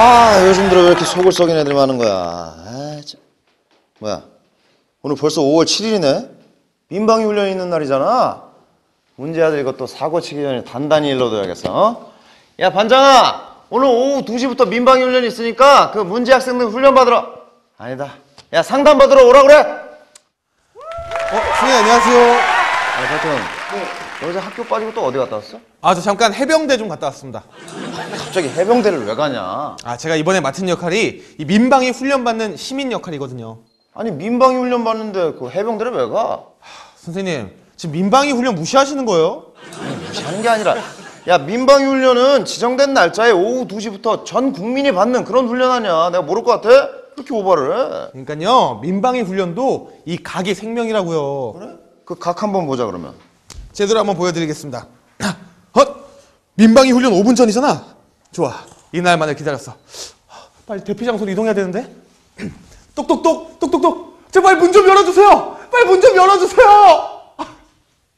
아 요즘 들어 왜 이렇게 속을 썩인 애들 많은 거야? 아, 참. 뭐야? 오늘 벌써 5월 7일이네? 민방위 훈련이 있는 날이잖아. 문제 아들 이것도 사고 치기 전에 단단히 일러둬야겠어 어? 야 반장아! 오늘 오후 2시부터 민방위 훈련이 있으니까 그 문제 학생들 훈련 받으러 아니다. 야 상담 받으러 오라 그래! 어, 선생님 안녕하세요. 야 하여튼 너 어제 학교 빠지고 또 어디 갔다 왔어? 아, 저 잠깐 해병대 좀 갔다 왔습니다. 갑자기 해병대를 왜 가냐 아, 제가 이번에 맡은 역할이 이 민방위 훈련받는 시민 역할이거든요. 아니 민방위 훈련 받는데 그 해병대를 왜 가? 선생님, 지금 민방위 훈련 무시하시는 거예요? 무시하는 게 아니라 야 민방위 훈련은 지정된 날짜에 오후 2시부터 전 국민이 받는 그런 훈련 아니야 내가 모를 것 같아? 그렇게 오바를 해 그러니까요, 민방위 훈련도 이 각이 생명이라고요. 그래? 그 각 한번 보자 그러면 제대로 한번 보여드리겠습니다. 헛! 민방위 훈련 5분 전이잖아? 좋아. 이날만을 기다렸어. 빨리 대피 장소로 이동해야 되는데? 똑똑똑! 똑똑똑! 제발 문 좀 열어주세요! 빨리 문 좀 열어주세요!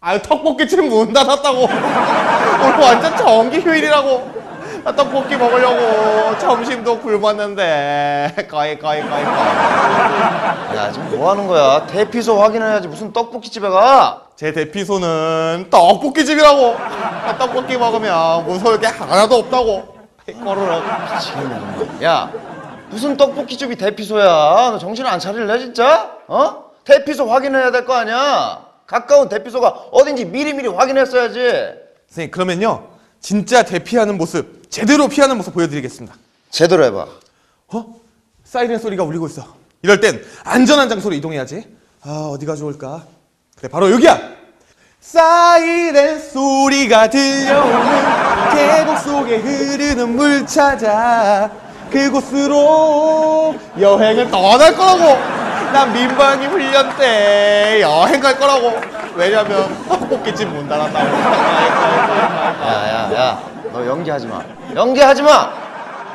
아유, 떡볶이집 문 닫았다고. 오늘 완전 정기 휴일이라고. 나 떡볶이 먹으려고 점심도 굶었는데. 거의, 거의, 거의, 거의. 야 지금 뭐 하는 거야 대피소 확인해야지 무슨 떡볶이 집에 가제 대피소는 떡볶이 집이라고. 나 떡볶이 먹으면 무서울 게 하나도 없다고. 꼬르륵. 야 무슨 떡볶이 집이 대피소야 너 정신 안 차릴래 진짜? 어? 대피소 확인해야 될 거 아니야 가까운 대피소가 어딘지 미리미리 확인했어야지 선생님 그러면요 진짜 대피하는 모습 제대로 피하는 모습 보여드리겠습니다. 제대로 해봐. 어? 사이렌 소리가 울리고 있어. 이럴 땐 안전한 장소로 이동해야지. 아 어디가 좋을까? 그래 바로 여기야! 사이렌 소리가 들려오는 계곡 속에 흐르는 물 찾아 그곳으로 여행을 떠날 거라고. 난 민방위 훈련 때 여행 갈 거라고 왜냐면 떡볶이집 문 닫았다고. 야야야. 너 연기하지 마. 연기하지 마!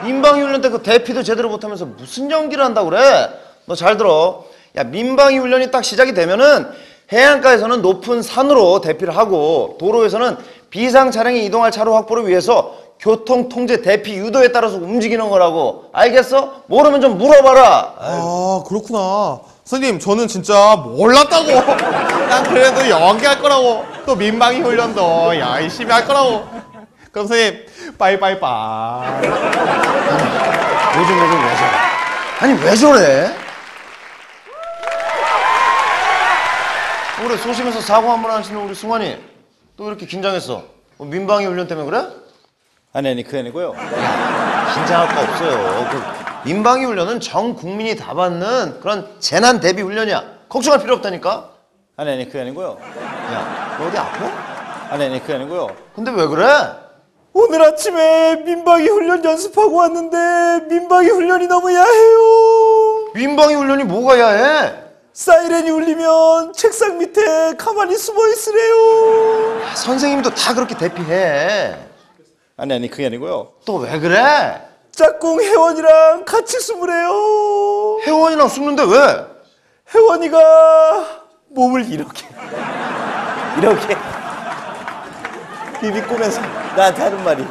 민방위 훈련 때 그 대피도 제대로 못하면서 무슨 연기를 한다고 그래? 너 잘 들어. 야 민방위 훈련이 딱 시작이 되면은 해안가에서는 높은 산으로 대피를 하고 도로에서는 비상 차량이 이동할 차로 확보를 위해서 교통 통제 대피 유도에 따라서 움직이는 거라고. 알겠어? 모르면 좀 물어봐라. 아 그렇구나 선생님 저는 진짜 몰랐다고 난 그래도 연기할 거라고 또 민방위 훈련도 열심히 할 거라고 그럼 선생님 빠이빠이빠이 요즘 애들 왜 저래 아니 왜 저래? 올해 소심해서 사고 한 번 하시는 우리 승환이 또 이렇게 긴장했어 뭐 민방위 훈련 때문에 그래? 아니 아니 그게 아니고요. 긴장할 거 없어요. 그 민방위 훈련은 전 국민이 다 받는 그런 재난 대비 훈련이야. 걱정할 필요 없다니까. 아니 아니 그게 아니고요. 야, 너 어디 아파? 아니 아니 그게 아니고요. 근데 왜 그래? 오늘 아침에 민방위 훈련 연습하고 왔는데 민방위 훈련이 너무 야해요. 민방위 훈련이 뭐가 야해? 사이렌이 울리면 책상 밑에 가만히 숨어 있으래요. 야, 선생님도 다 그렇게 대피해. 아니 아니 그게 아니고요. 또 왜 그래? 짝꿍 혜원이랑 같이 숨으래요. 혜원이랑 숨는데 왜? 혜원이가 몸을 이렇게 이렇게 비비꼬면서 나한테 하는 말이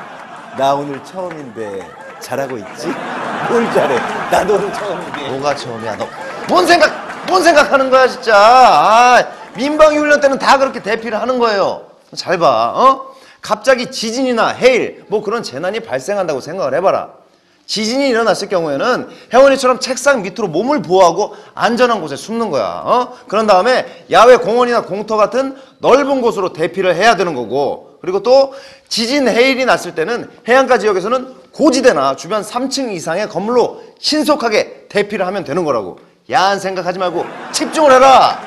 나 오늘 처음인데 잘하고 있지? 뭘 잘해? 나도 오늘 처음인데 뭐가 처음이야? 너 뭔 생각, 뭔 생각하는 거야 진짜? 아, 민방위 훈련 때는 다 그렇게 대피를 하는 거예요. 잘 봐, 어? 갑자기 지진이나 해일, 뭐 그런 재난이 발생한다고 생각을 해봐라. 지진이 일어났을 경우에는 혜원이처럼 책상 밑으로 몸을 보호하고 안전한 곳에 숨는 거야. 어? 그런 다음에 야외 공원이나 공터 같은 넓은 곳으로 대피를 해야 되는 거고, 그리고 또 지진 해일이 났을 때는 해안가 지역에서는 고지대나 주변 3층 이상의 건물로 신속하게 대피를 하면 되는 거라고. 야한 생각하지 말고 집중을 해라.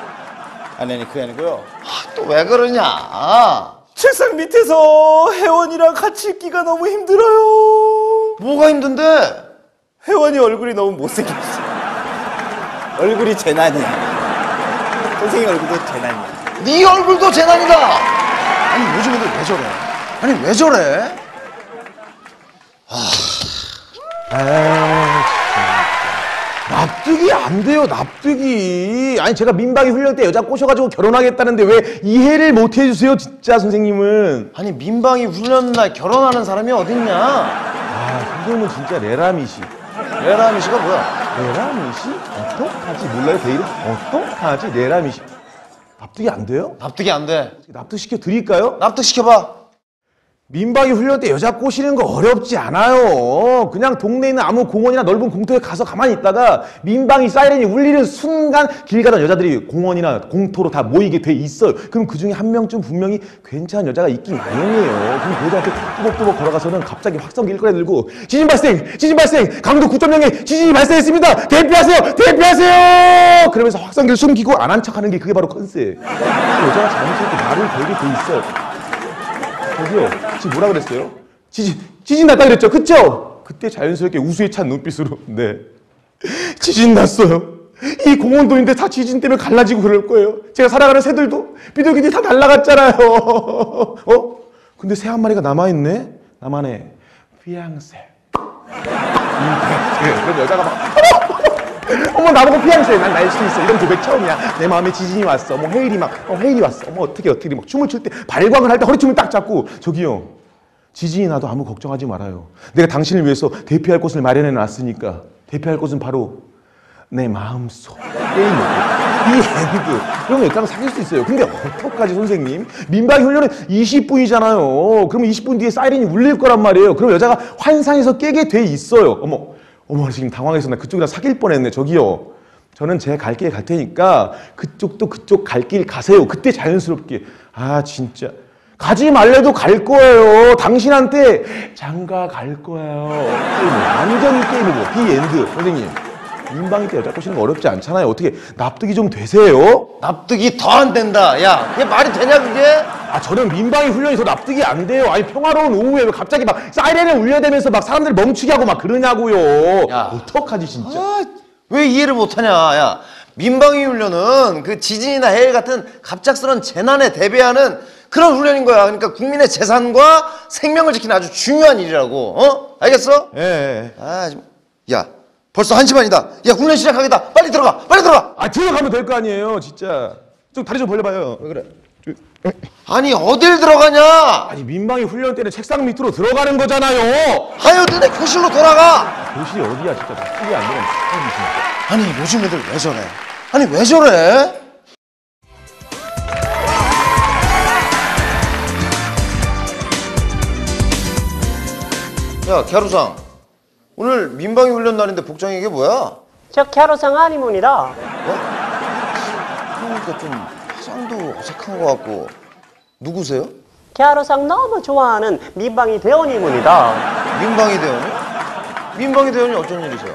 아니 아니 그게 아니고요. 또왜 그러냐? 책상 밑에서 혜원이랑 같이 있기가 너무 힘들어요 뭐가 힘든데? 혜원이 얼굴이 너무 못생겼어 얼굴이 재난이야 선생님 얼굴도 재난이야 네 얼굴도 재난이다. 아니 요즘 애들 왜 저래? 아니 왜 저래? 납득이 안 돼요, 납득이. 아니, 제가 민방위 훈련 때 여자 꼬셔가지고 결혼하겠다는데 왜 이해를 못 해주세요, 진짜 선생님은. 아니 민방위 훈련 날 결혼하는 사람이 어딨냐? 아, 이름은 진짜 레라미시. 레라미 씨가 뭐야? 레라미시? 어떡하지? 몰라요, 제 이름? 어떡하지? 레라미시. 납득이 안 돼요? 납득이 안 돼. 납득시켜 드릴까요? 납득시켜봐. 민방위 훈련 때 여자 꼬시는 거 어렵지 않아요. 그냥 동네에 있는 아무 공원이나 넓은 공터에 가서 가만히 있다가 민방위 사이렌이 울리는 순간 길 가던 여자들이 공원이나 공터로 다 모이게 돼 있어요. 그럼 그 중에 한 명쯤 분명히 괜찮은 여자가 있긴 마련이에요. 그럼 그 여자한테 뚜벅뚜벅 걸어가서는 갑자기 확성기 일거리 들고 지진 발생! 지진 발생! 강도 9.0에 지진이 발생했습니다! 대피하세요! 대피하세요! 그러면서 확성기를 숨기고 안 한 척하는 게 그게 바로 컨셉. 그 여자가 자연스럽게 말을 걸게 돼 있어요. 저기요, 지금 뭐라 그랬어요? 지진, 지진 났다 그랬죠? 그쵸? 그때 자연스럽게 우수에 찬 눈빛으로, 네. 지진 났어요. 이 공원도인데 다 지진 때문에 갈라지고 그럴 거예요. 제가 살아가는 새들도, 비둘기들이 다 날아갔잖아요. 어? 근데 새 한 마리가 남아있네? 나만의 피앙새. 음, 그럼 여자가 막, 어머 나보고 피앙새 난 날 수 있어. 이런 고백 처음이야. 내 마음에 지진이 왔어. 뭐 해일이 막 어, 해일이 왔어. 어머 어떻게 어떻게. 막 춤을 출 때 발광을 할 때 허리춤을 딱 잡고 저기요. 지진이 나도 아무 걱정하지 말아요. 내가 당신을 위해서 대피할 곳을 마련해 놨으니까 대피할 곳은 바로 내 마음속 게임 the end 그러면 일단 사귈 수 있어요. 근데 어떡하지 선생님? 민방위 훈련은 20분이잖아요. 그러면 20분 뒤에 사이렌이 울릴 거란 말이에요. 그럼 여자가 환상에서 깨게 돼 있어요. 어머 어머 지금 당황해서 나 그쪽이랑 사귈 뻔했네. 저기요. 저는 제 갈 길 갈 테니까 그쪽도 그쪽 갈 길 가세요. 그때 자연스럽게. 아 진짜. 가지 말래도 갈 거예요. 당신한테. 장가 갈 거예요. 완전 게임이고. The end 선생님 민방위 때 여자 꼬시는 거 어렵지 않잖아요 어떻게 납득이 좀 되세요? 납득이 더 안 된다. 야, 그게 말이 되냐 그게? 아 저는 민방위 훈련이 더 납득이 안 돼요. 아니 평화로운 오후에 왜 갑자기 막 사이렌을 울려대면서 막 사람들 멈추게 하고 막 그러냐고요. 야. 어떡하지 진짜. 아, 왜 이해를 못하냐? 야, 민방위 훈련은 그 지진이나 해일 같은 갑작스런 재난에 대비하는 그런 훈련인 거야. 그러니까 국민의 재산과 생명을 지키는 아주 중요한 일이라고. 어? 알겠어? 예, 예. 아, 좀, 야, 벌써 한 시 반이다. 야, 훈련 시작하겠다. 빨리 들어가. 빨리 들어가. 아 들어가면 될 거 아니에요, 진짜. 좀 다리 좀 벌려봐요. 왜 그래? 아니, 어딜 들어가냐? 아니 민방위 훈련 때는 책상 밑으로 들어가는 거잖아요. 하여 너네 교실로 돌아가. 교실이 어디야, 진짜 납득이 안 되는. 아니, 요즘 애들 왜 저래? 아니, 왜 저래? 야, 갸루상. 오늘 민방위 훈련 날인데 복장이 이게 뭐야? 저 캐로상 아니문이다. 그러니까 좀 화장도 어색한 것 같고. 누구세요? 캐로상 너무 좋아하는 민방위 대원이문이다. 민방위 대원이? 민방위 대원이 어쩐 일이세요?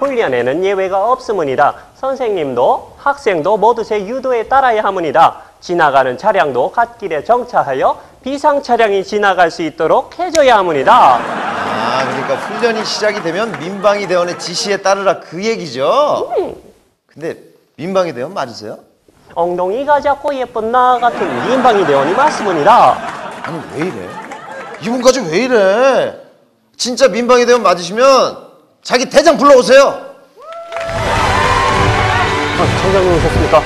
훈련에는 예외가 없으문이다. 선생님도 학생도 모두 제 유도에 따라야 하문이다. 지나가는 차량도 갓길에 정차하여 비상 차량이 지나갈 수 있도록 해줘야 하문이다. 아, 그러니까 훈련이 시작이 되면 민방위 대원의 지시에 따르라 그 얘기죠? 근데 민방위 대원 맞으세요? 엉덩이가 작고 예쁜 나 같은 민방위 대원이 맞습니다. 아니 왜 이래? 이분까지 왜 이래? 진짜 민방위 대원 맞으시면 자기 대장 불러오세요. 청장님 오셨습니까?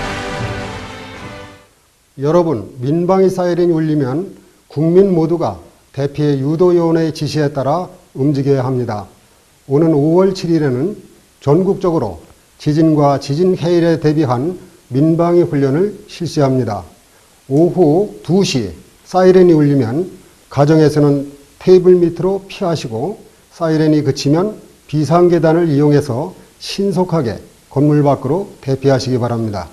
여러분, 민방위 사이렌이 울리면 국민 모두가 대피의 유도요원의 지시에 따라 움직여야 합니다. 오는 5월 7일에는 전국적으로 지진과 지진 해일에 대비한 민방위 훈련을 실시합니다. 오후 2시 사이렌이 울리면 가정에서는 테이블 밑으로 피하시고 사이렌이 그치면 비상계단을 이용해서 신속하게 건물 밖으로 대피하시기 바랍니다.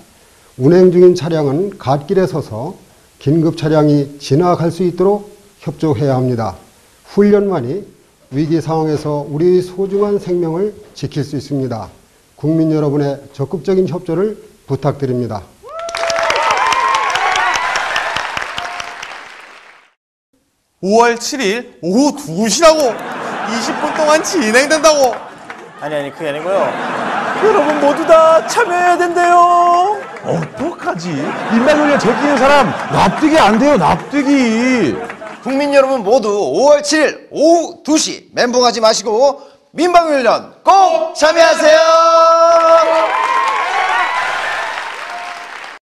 운행 중인 차량은 갓길에 서서 긴급 차량이 지나갈 수 있도록 협조해야 합니다. 훈련만이 위기 상황에서 우리 소중한 생명을 지킬 수 있습니다. 국민 여러분의 적극적인 협조를 부탁드립니다. 오 5월 7일 오후 2시라고 20분 동안 진행된다고. 아니 아니 그게 아니고요. 여러분 모두 다 참여해야 된대요. 어떡하지? 민방위 훈련 제끼는 사람 납득이 안 돼요, 납득이. 국민 여러분 모두 5월 7일 오후 2시 멘붕하지 마시고 민방위 훈련 꼭 참여하세요.